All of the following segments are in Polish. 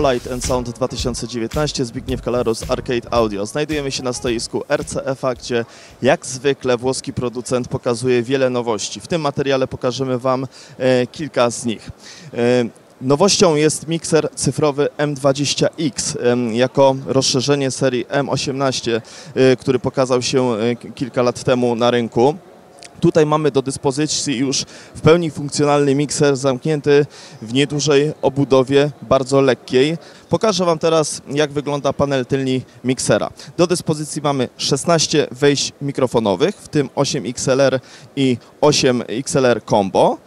ProLight and Sound 2019, Zbigniew Kalarus, Arcade Audio. Znajdujemy się na stoisku RCF-a, gdzie jak zwykle włoski producent pokazuje wiele nowości. W tym materiale pokażemy Wam e, kilka z nich. E, Nowością jest mikser cyfrowy M20X em, jako rozszerzenie serii M18, e, który pokazał się k- kilka lat temu na rynku. Tutaj mamy do dyspozycji już w pełni funkcjonalny mikser zamknięty w niedużej obudowie, bardzo lekkiej. Pokażę Wam teraz, jak wygląda panel tylni miksera. Do dyspozycji mamy 16 wejść mikrofonowych, w tym 8 XLR i 8 XLR Combo,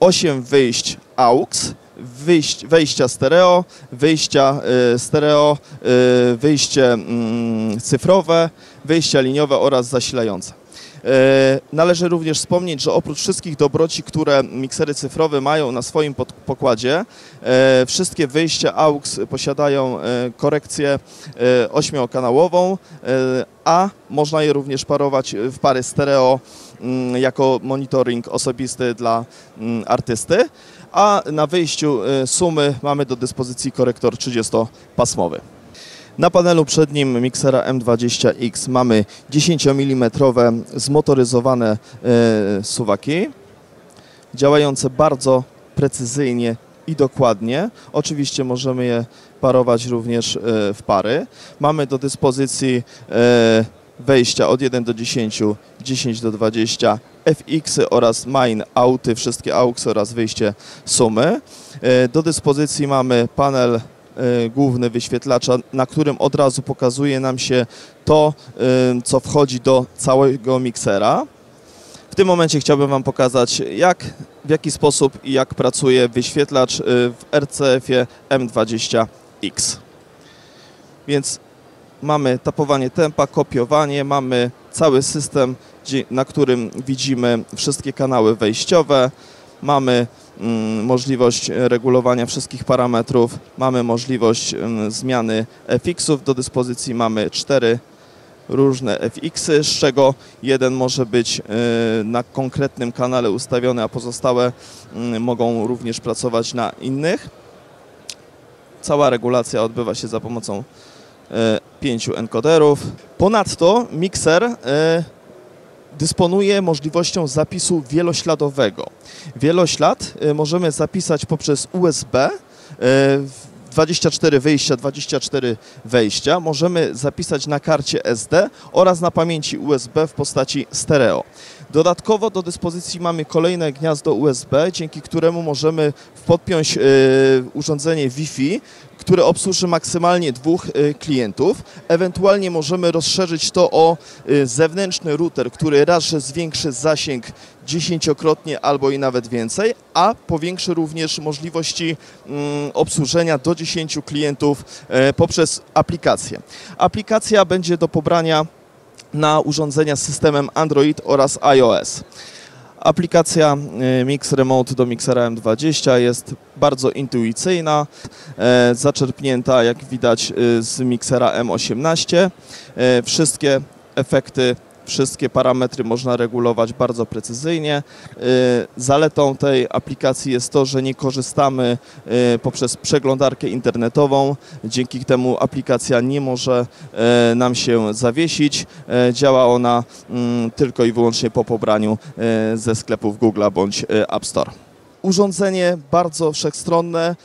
8 wyjść AUX, wyjść, wejścia stereo, wyjścia y, stereo, y, wyjście mm, cyfrowe, wyjścia liniowe oraz zasilające. E, Należy również wspomnieć, że oprócz wszystkich dobroci, które miksery cyfrowe mają na swoim pokładzie, wszystkie wyjścia AUX posiadają korekcję ośmiokanałową, a można je również parować w pary stereo mm, jako monitoring osobisty dla mm, artysty, a na wyjściu e, sumy mamy do dyspozycji korektor 30-pasmowy. Na panelu przednim miksera M20X mamy 10 mm zmotoryzowane e, suwaki, działające bardzo precyzyjnie i dokładnie. Oczywiście możemy je parować również e, w pary. Mamy do dyspozycji wejścia od 1 do 10, 10 do 20, FX oraz main auty, wszystkie AUX oraz wyjście sumy. E, Do dyspozycji mamy panel e, główny wyświetlacza, na którym od razu pokazuje nam się to, e, co wchodzi do całego miksera. W tym momencie chciałbym Wam pokazać, jak, w jaki sposób i jak pracuje wyświetlacz w RCF-ie M20X. Więc mamy tapowanie tempa, kopiowanie, mamy cały system, na którym widzimy wszystkie kanały wejściowe, mamy mm, możliwość regulowania wszystkich parametrów, mamy możliwość mm, zmiany FX-ów, do dyspozycji mamy cztery różne FX-y, z czego jeden może być e, na konkretnym kanale ustawiony, a pozostałe mm, mogą również pracować na innych. Cała regulacja odbywa się za pomocą pięciu encoderów. Ponadto mikser e, dysponuje możliwością zapisu wielośladowego. Wieloślad e, możemy zapisać poprzez USB. e, w 24 wyjścia, 24 wejścia możemy zapisać na karcie SD oraz na pamięci USB w postaci stereo. Dodatkowo do dyspozycji mamy kolejne gniazdo USB, dzięki któremu możemy podpiąć e, urządzenie Wi-Fi, które obsłuży maksymalnie dwóch e, klientów. Ewentualnie możemy rozszerzyć to o e, zewnętrzny router, który raz, że zwiększy zasięg dziesięciokrotnie albo i nawet więcej, a powiększy również możliwości mm, obsłużenia do 10 klientów poprzez aplikację. Aplikacja będzie do pobrania na urządzenia z systemem Android oraz iOS. Aplikacja e, Mix Remote do Mixera M20 jest bardzo intuicyjna, e, zaczerpnięta jak widać e, z Mixera M18. E, Wszystkie efekty, wszystkie parametry można regulować bardzo precyzyjnie. E, Zaletą tej aplikacji jest to, że nie korzystamy e, poprzez przeglądarkę internetową. Dzięki temu aplikacja nie może e, nam się zawiesić. Działa ona mm, tylko i wyłącznie po pobraniu ze sklepów Google bądź App Store. Urządzenie bardzo wszechstronne,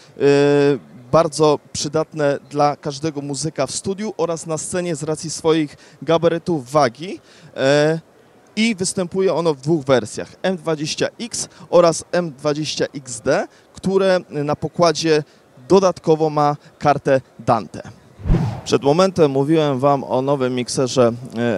bardzo przydatne dla każdego muzyka w studiu oraz na scenie z racji swoich gabarytów wagi. e, I występuje ono w dwóch wersjach: M20X oraz M20XD, które na pokładzie dodatkowo ma kartę Dante. Przed momentem mówiłem Wam o nowym mikserze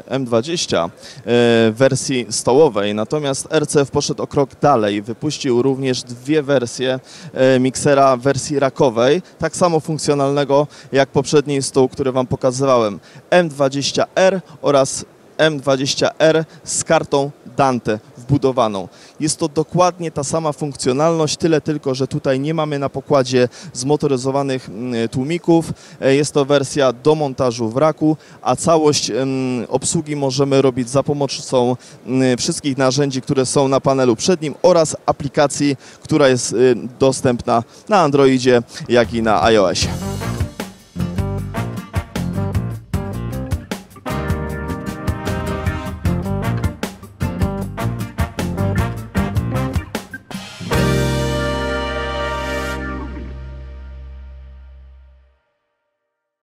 e, M20 e, w wersji stołowej, natomiast RCF poszedł o krok dalej. Wypuścił również dwie wersje e, miksera w wersji rakowej, tak samo funkcjonalnego jak poprzedni stół, który Wam pokazywałem. M20R oraz M20R z kartą Dante wbudowaną. Jest to dokładnie ta sama funkcjonalność, tyle tylko, że tutaj nie mamy na pokładzie zmotoryzowanych mm, tłumików. E, Jest to wersja do montażu wraku, a całość obsługi możemy robić za pomocą mm, wszystkich narzędzi, które są na panelu przednim oraz aplikacji, która jest y, dostępna na Androidzie, jak i na iOSie.